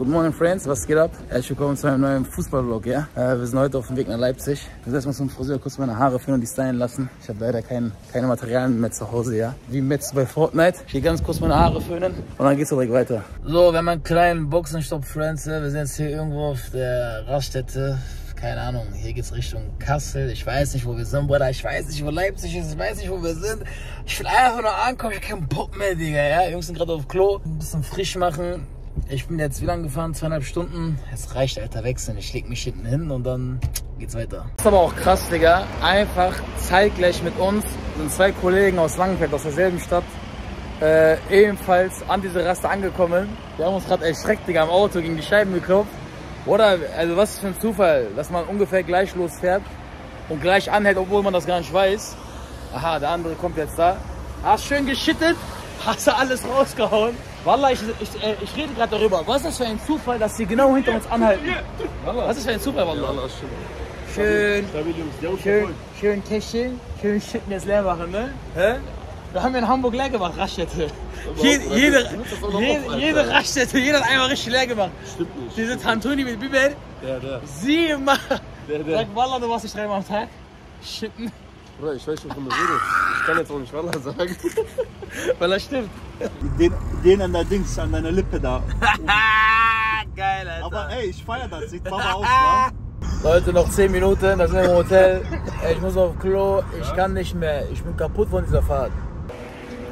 Good morning, friends. Was geht ab? Herzlich willkommen zu einem neuen Fußballvlog, ja? Äh, wir sind heute auf dem Weg nach Leipzig. Ich muss erstmal zum Friseur kurz meine Haare finden und die stylen lassen. Ich habe leider kein, keine Materialien mehr zu Hause, ja? Wie Metz bei Fortnite. Ich gehe ganz kurz meine Haare föhnen und dann geht's direkt weiter. So, wir haben einen kleinen Boxenstopp, Friends. Wir sind jetzt hier irgendwo auf der Raststätte keine Ahnung, hier geht's Richtung Kassel. Ich weiß nicht, wo wir sind, Bruder. Ich weiß nicht, wo Leipzig ist. Ich weiß nicht, wo wir sind. Ich will einfach nur ankommen. Ich hab keinen Bock mehr, Digga. Ja, Jungs sind gerade auf Klo. Ein bisschen frisch machen. Ich bin jetzt wie lange gefahren? Zweieinhalb Stunden. Es reicht, Alter, wechseln. Ich leg mich hinten hin und dann geht's weiter. Das ist aber auch krass, Digga. Einfach zeitgleich mit uns sind zwei Kollegen aus Langenfeld, aus derselben Stadt, äh, ebenfalls an diese Raste angekommen. Wir haben uns gerade erschreckt, Digga, am Auto gegen die Scheiben geklopft. Oder, also was für ein Zufall, dass man ungefähr gleich losfährt und gleich anhält, obwohl man das gar nicht weiß. Aha, der andere kommt jetzt da. Hast schön geschittet, hast du alles rausgehauen. Wallah, ich, ich, äh, ich rede gerade darüber. Was ist das für ein Zufall, dass sie genau hinter uns anhalten? Was ist das für ein Zufall, Wallah? Schön, schön, schön Täschchen, schön jetzt leer machen, ne? Hä? Wir haben ja in Hamburg leer gemacht, Raststätte. Jede, jede, jede, jede Raststätte, jeder hat einmal richtig leer gemacht. Stimmt nicht. Diese Tantuni mit Biber, Der, der. siebenmal. Der, der. Sag Wallah, du warst nicht dreimal am Tag. Schitten, Bruder, ich weiß nicht, wovon du redest. Ich kann jetzt auch nicht Wallah sagen. weil das stimmt. Den, den an der Dings, an deiner Lippe da. Geil, Alter. Aber ey, ich feier das. Sieht Baba aus, wa? Leute, noch 10 Minuten, da sind wir im Hotel. Ich muss auf Klo, ich kann nicht mehr. Ich bin kaputt von dieser Fahrt.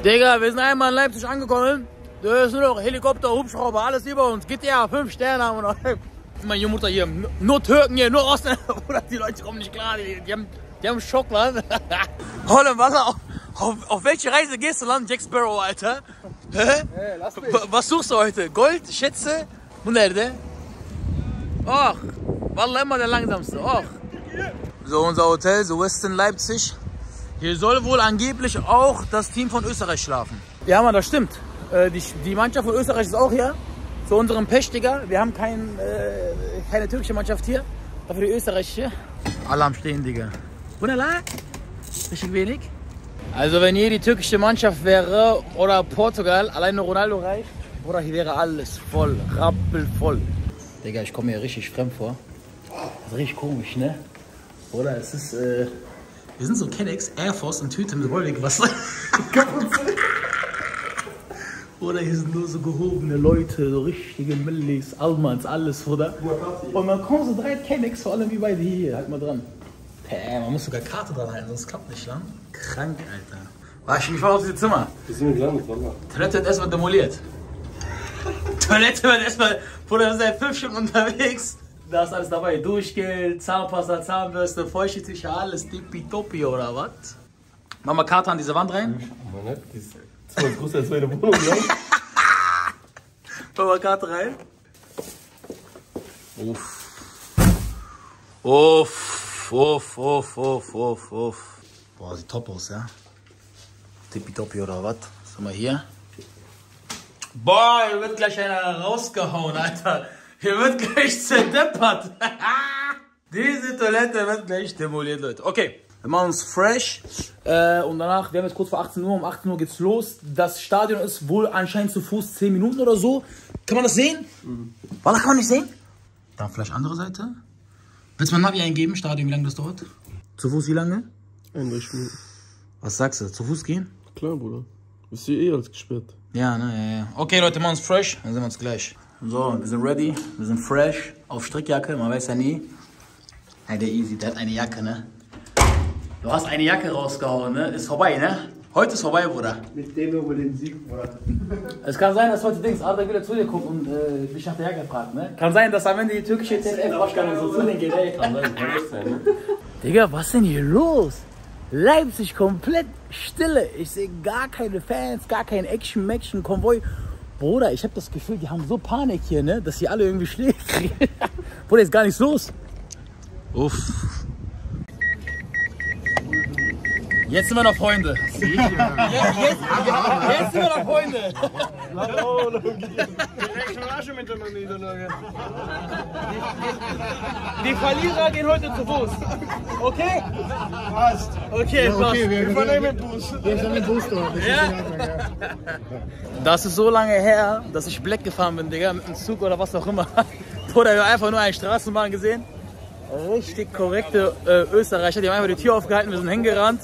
Digga, wir sind einmal in Leipzig angekommen. Da ist nur noch Helikopter, Hubschrauber, alles über uns. GTA, 5 Sterne haben wir noch. Meine Mutter hier, nur Türken hier, nur Ausländer. Oder die Leute kommen nicht klar, die, die haben, die haben Schock, Mann. Holland, was, auf, auf, auf welche Reise gehst du, Land Jack Sparrow, Alter? Hä? Wa- Was suchst du heute? Gold, Schätze? Wunderde? Och, Wallah immer der langsamste. Och. So, unser Hotel, so Westin Leipzig. Hier soll wohl angeblich auch das Team von Österreich schlafen. Ja, Mann, das stimmt. Äh, die, die Mannschaft von Österreich ist auch hier. Zu unserem Pech, Digga. Wir haben kein, äh, keine türkische Mannschaft hier. Dafür die österreichische. Alle am Stehen, Digga. Wunderbar. Richtig wenig. Also, wenn hier die türkische Mannschaft wäre oder Portugal, alleine Ronaldo reicht, oder hier wäre alles voll, rappelvoll. Digga, ich komme mir richtig fremd vor. Das ist richtig komisch, ne? Oder es ist, äh, wir sind so Kennex, Air Force und Tüte mit Wollwegwasser. Oder hier sind nur so gehobene Leute, so richtige Millis, Almans, alles, oder? Und dann kommen so drei Kennex, vor allem wie bei dir hier, halt mal dran. Hä, man muss sogar Karte dran halten, sonst klappt nicht, ne? Krank, Alter. War ich, ich war auf diesem Zimmer. Wir sind gelandet, Wallah. Toilette wird erstmal demoliert. Toilette wird erstmal, Bruder, wir sind seit fünf Stunden unterwegs. Da ist alles dabei. Duschgel, Zahnpasta, Zahnbürste, Feuchtetücher, alles tippitoppi oder was? Mach mal Karte an diese Wand rein. Man hat die ist größer als meine Wohnung, ne? Mach mal Karte rein. Uff. Uff, uff, uff, uff, uff, uff. Boah, sieht top aus, ja? Tippitoppi oder was? Was haben wir hier? Boah, hier wird gleich einer rausgehauen, Alter. Hier wird gleich zerdeppert. Diese Toilette wird gleich demoliert, Leute. Okay, wir machen uns fresh. Äh, und danach, wir haben jetzt kurz vor 18 Uhr. Um 18 Uhr geht's los. Das Stadion ist wohl anscheinend zu Fuß 10 Minuten oder so. Kann man das sehen? Mhm. Wallah, kann man nicht sehen? Dann vielleicht andere Seite. Willst du mal Navi eingeben, Stadion, wie lange das dauert? Zu Fuß wie lange? 31 Minuten. Was sagst du? Zu Fuß gehen? Klar, Bruder. Ist hier eh alles gesperrt. Ja, ne, ja, ja. Okay, Leute, machen uns fresh, dann sehen wir uns gleich. So, wir sind ready, wir sind fresh, auf Strickjacke, man weiß ja nie. Hey, der Easy, der hat eine Jacke, ne? Du hast eine Jacke rausgehauen, ne? Ist vorbei, ne? Heute ist vorbei, Bruder. Mit dem über den Sieg, Bruder. Es kann sein, dass heute Dings, Arda wieder zu dir guckt und äh, dich nach der Jacke fragt, ne? Kann sein, dass am Ende die türkische ZDF-Waschkanne so zu dir geht, ey. Kann sein, kann sein, ne? Digga, was denn hier los? Leipzig komplett Stille. Ich sehe gar keine Fans, gar kein Action-Maction-Konvoi. Bruder, ich habe das Gefühl, die haben so Panik hier, ne, dass sie alle irgendwie kriegen. Bruder, ist gar nichts los. Uff. Jetzt sind wir noch Freunde. Jetzt, jetzt, jetzt sind wir noch Freunde. Die Verlierer gehen heute zu Fuß. Okay? Passt. Okay, passt. wir vernehmen Bus. Wir sind im Bus. Das Ja. ist in Ordnung, ja. Das ist so lange her, dass ich Black gefahren bin, Digga, mit einem Zug oder was auch immer. Oder wir haben einfach nur eine Straßenbahn gesehen. Richtig korrekte äh, Österreicher, die haben einfach die Tür aufgehalten, wir sind hingerannt.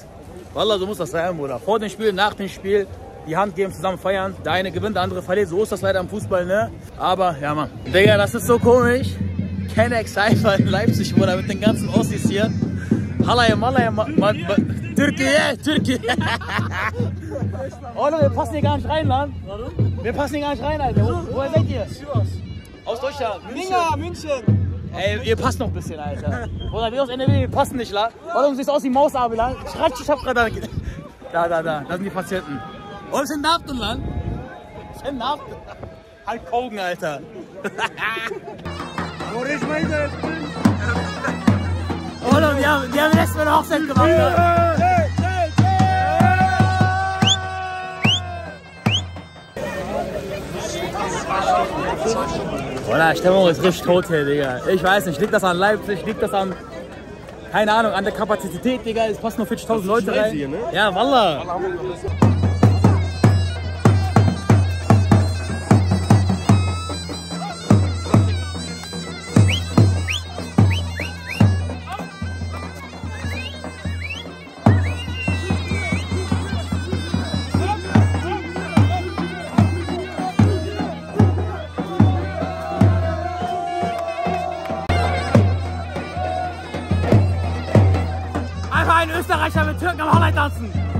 Wallah, so muss das sein, Bruder. Vor dem Spiel, nach dem Spiel, die Hand geben, zusammen feiern. Der eine gewinnt, der andere verliert. So ist das leider im Fußball, ne? Aber, ja, Mann. Digga, das ist so komisch. Kennex Cypher in Leipzig, Bruder, mit den ganzen Ossis hier. Halaya, Malaya, ma, ma, ma, Türkei, Türkei. Oh, wir passen hier gar nicht rein, Mann. Warum? Wir passen hier gar nicht rein, Alter. Wo, woher seid ihr? Aus Deutschland. Minga, München. Ey, ihr passt noch ein bisschen, Alter. Oder wir aus NRW, wir passen nicht, la. Warum siehst du aus wie Mausabel, la? Schreibt, ich hab gerade... Da, da, da, da sind die Patienten. Sind Naften, Land. Es sind Naften. Halt Kogen, Alter. Oder wir haben, die haben letztes Mal eine Hochzeit gemacht. ne? Oder Stimmung ist richtig tot hier, Digga. Ich weiß nicht, liegt das an Leipzig, liegt das an, keine Ahnung, an der Kapazität, Digga. Es passen nur 40.000 Leute rein. hier, ne? Ja, Wallah. Einfach Türken am Hallein tanzen.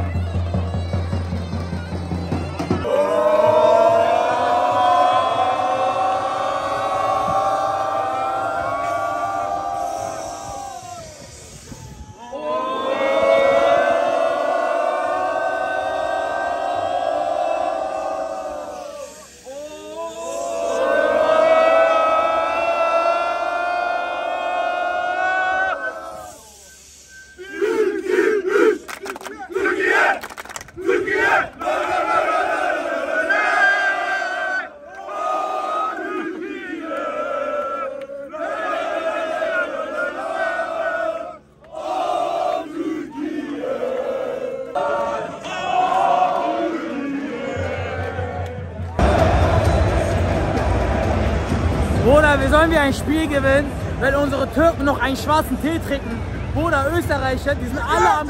Bruder, wie sollen wir ein Spiel gewinnen, wenn unsere Türken noch einen schwarzen Tee trinken? Bruder, Österreicher, die sind alle am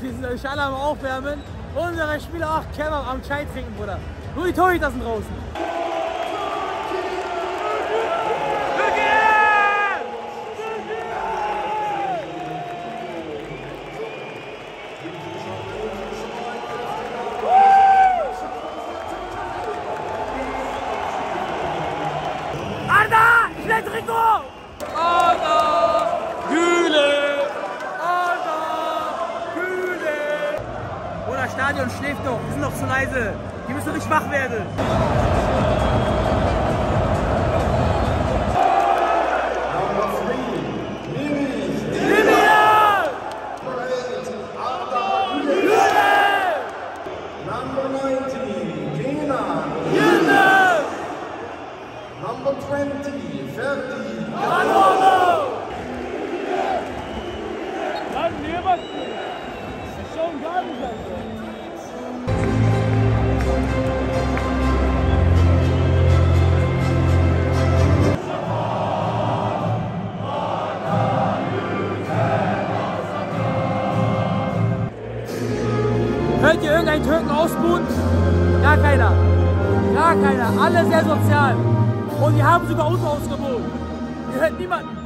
Die sind euch alle am Aufwärmen. Unsere Spieler auch Kebab am Chai trinken, Bruder. Nur die Torhüter sind draußen. Number 20, Ferdi. Manolo! Mann, niemand! Das schauen gar nicht, Alter. Hört ihr irgendeinen Türken ausbuhen? Gar keiner. Gar keiner. Alle sehr sozial. Und die haben sogar uns ausgebucht. Ihr hört niemanden.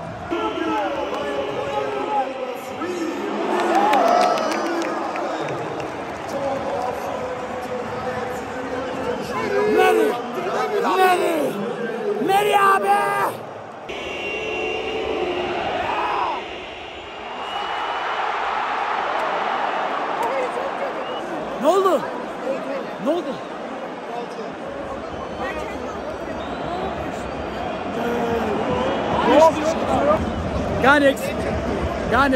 Ne oldu? Ne oldu? Gar nichts. Gar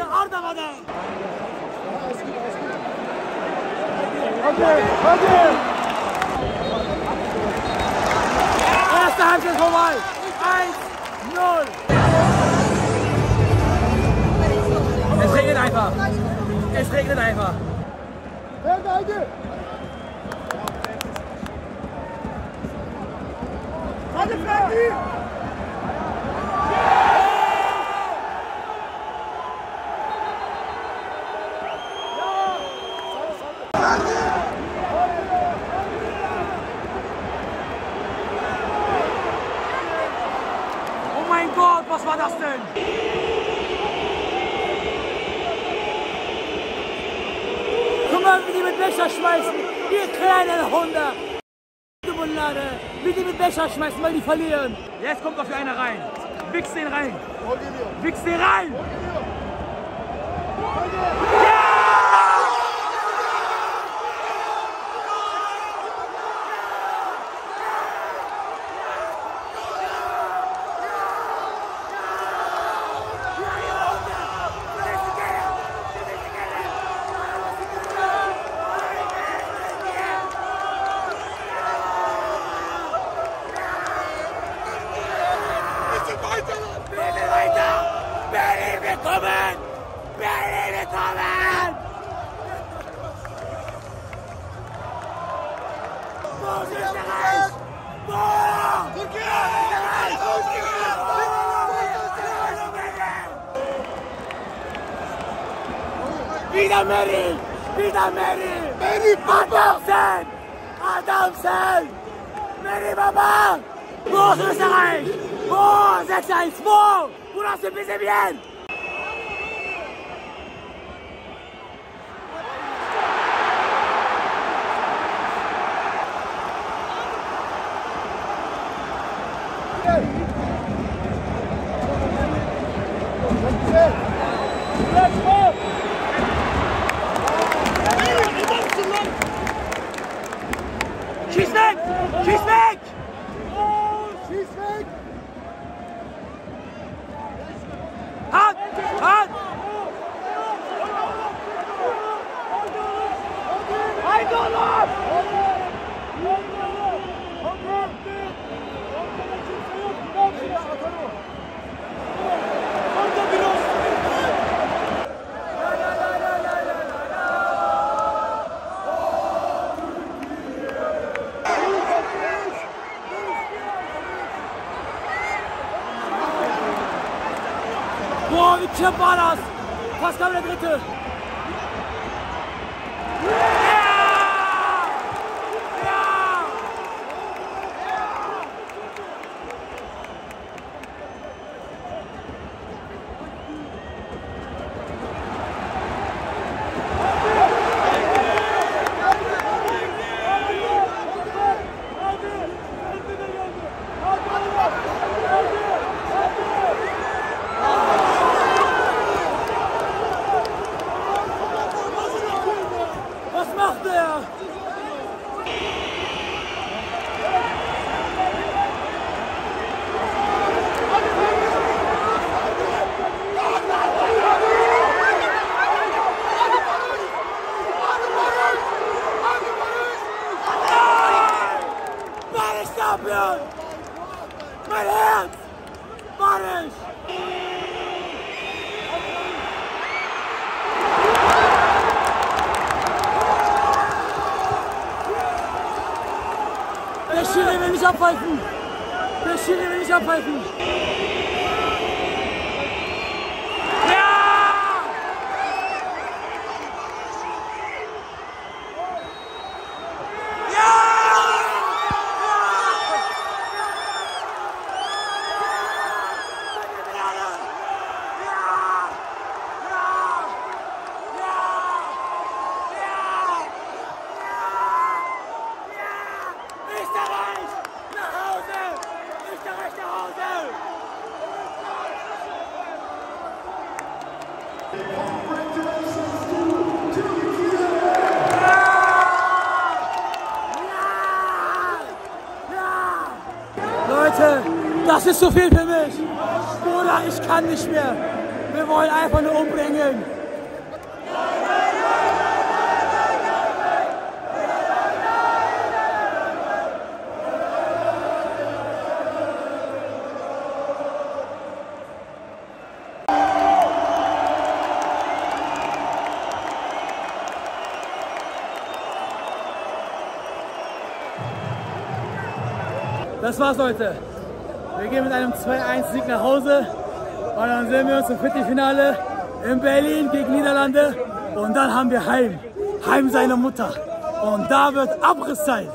einer in der Mitte. Arda war da. Erste Halbzeit vorbei. 1-0. Es regnet einfach. Es regnet einfach. Ferdi haydi. Hadi Ferdi. Oh mein Gott, was war das denn? Guck mal, wie die mit Becher schmeißen. Ihr kleinen Hunde. Bunlade. Wie die mit Becher schmeißen, weil die verlieren. Jetzt kommt noch einer rein. Wichs den rein. Wichs den rein. Wieder Mary! Wieder Mary! Mary, Papa! Adamsen! Adamsen! Mary, Papa! Ist Österreich? Wo? 6-1, wo? Wo hast du bitte bien? Let's go. Fast kam der dritte. Ja! Ja! Was macht er? Mach ich dafür! Mein Herz! Mach ich! Der Schiri will nicht abhalten! Der Schiri will nicht abhalten! Ja! Österreich! Nach Hause! Österreich nach Hause! Leute, das ist zu viel für mich. Bruder, ich kann nicht mehr. Wir wollen einfach nur umbringen. Das war's, Leute. Wir gehen mit einem 2-1-Sieg nach Hause. Und dann sehen wir uns im Viertelfinale in Berlin gegen Niederlande. Und dann haben wir Heim. Heim seine Mutter. Und da wird Abriss sein.